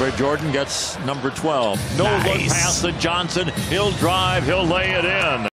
But Jordan gets number 12. No nice. look pass to Johnson. He'll drive. He'll lay it in.